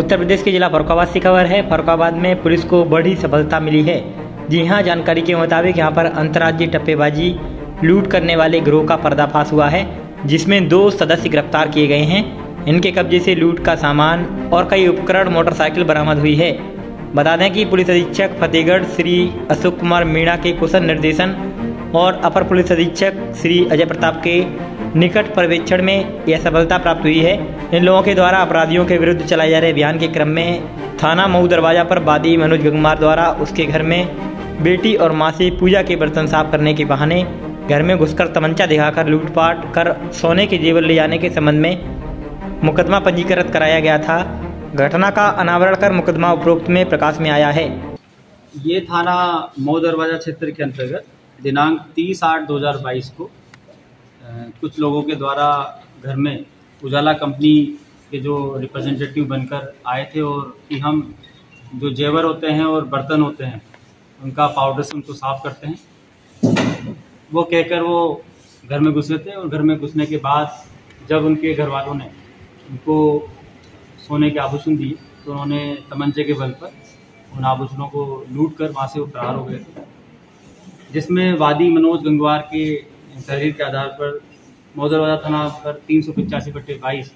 उत्तर प्रदेश के जिला फरुखाबाद से खबर है। फरुखाबाद में पुलिस को बड़ी सफलता मिली है। जी हाँ, जानकारी के मुताबिक यहाँ पर अंतर्राज्यीय टप्पेबाजी, लूट करने वाले गिरोह का पर्दाफाश हुआ है, जिसमें दो सदस्य गिरफ़्तार किए गए हैं। इनके कब्जे से लूट का सामान और कई उपकरण, मोटरसाइकिल बरामद हुई है। बता दें कि पुलिस अधीक्षक फतेहगढ़ श्री अशोक कुमार मीणा के कुशल निर्देशन और अपर पुलिस अधीक्षक श्री अजय प्रताप के निकट पर्यवेक्षण में यह सफलता प्राप्त हुई है। इन लोगों के द्वारा अपराधियों के विरुद्ध चलाए जा रहे अभियान के क्रम में थाना मऊ दरवाज़ा पर बादी मनोज गंगमार द्वारा उसके घर में बेटी और माँ से पूजा के बर्तन साफ़ करने के बहाने घर में घुसकर तमंचा दिखाकर लूटपाट कर सोने के जेवर ले जाने के संबंध में मुकदमा पंजीकृत कराया गया था। घटना का अनावरण कर मुकदमा उपरोक्त में प्रकाश में आया है। ये थाना मऊ दरवाज़ा क्षेत्र के अंतर्गत दिनांक 30 आठ 2022 को कुछ लोगों के द्वारा घर में उजाला कंपनी के जो रिप्रेजेंटेटिव बनकर आए थे और कि हम जो जेवर होते हैं और बर्तन होते हैं, उनका पाउडर से उनको साफ़ करते हैं। वो कहकर वो घर में घुसे थे और घर में घुसने के बाद जब उनके घर वालों ने उनको सोने के आभूषण दिए तो उन्होंने तमंचे के बल पर उन आभूषणों को लूट कर वहाँ से वो फरार हो गए थे। जिसमें वादी मनोज गंगवार के तहरीर के आधार पर मौदरवादा थाना पर तीन सौ पचासी बट्टे बाईस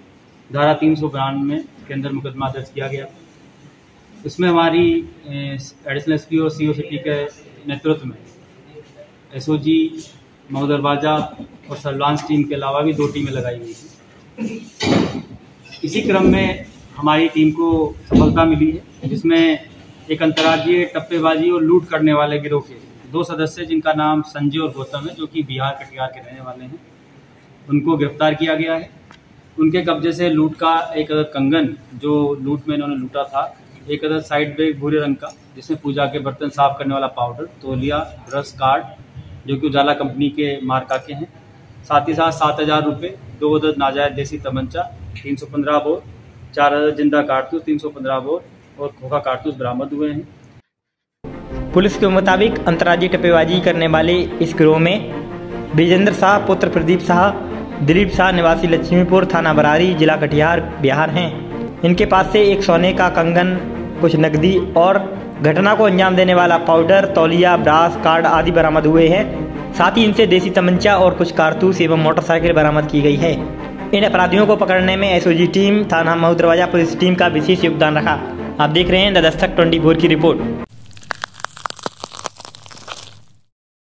धारा तीन सौ बानवे के अंदर मुकदमा दर्ज किया गया। इसमें हमारी एडिशनल एस और सी सिटी के नेतृत्व में एस ओ जी मऊदरवाजा और सर्वांस टीम के अलावा भी दो टीमें लगाई गई थी इसी क्रम में हमारी टीम को सफलता मिली है, जिसमें एक अंतर्राज्यीय टप्पेबाजी और लूट करने वाले गिरोह के दो सदस्य जिनका नाम संजय और गौतम है, जो कि बिहार कटिहार के रहने वाले हैं। उनको गिरफ़्तार किया गया है। उनके कब्जे से लूट का एक अदद कंगन, जो लूट में इन्होंने लूटा था, एक अदद साइड बैग भूरे रंग का, जिसमें पूजा के बर्तन साफ़ करने वाला पाउडर, तोलिया, ब्रश, कार्ड, जो कि उजाला कंपनी के मार्का के हैं। साथ ही साथ सात हज़ार रुपये दो अदद नाजायज देसी तमंचा, तीन सौ पंद्रह बोर, चार अदद ज़िंदा कारतूस, तीन सौ पंद्रह बोर और खोखा कारतूस बरामद हुए हैं। पुलिस के मुताबिक अंतर्राज्यीय टप्पेबाजी करने वाले इस गिरोह में विजेंद्र शाह, पुत्र प्रदीप शाह, दिलीप शाह, निवासी लक्ष्मीपुर थाना बरारी, जिला कटिहार, बिहार हैं। इनके पास से एक सोने का कंगन, कुछ नकदी और घटना को अंजाम देने वाला पाउडर, तौलिया, ब्रास, कार्ड आदि बरामद हुए हैं। साथ ही इनसे देसी तमंचा और कुछ कारतूस एवं मोटरसाइकिल बरामद की गई है। इन अपराधियों को पकड़ने में एसओजी टीम, थाना महू दरवाज़ा पुलिस टीम का विशेष योगदान रहा आप देख रहे हैं द दस्तक ट्वेंटी की रिपोर्ट।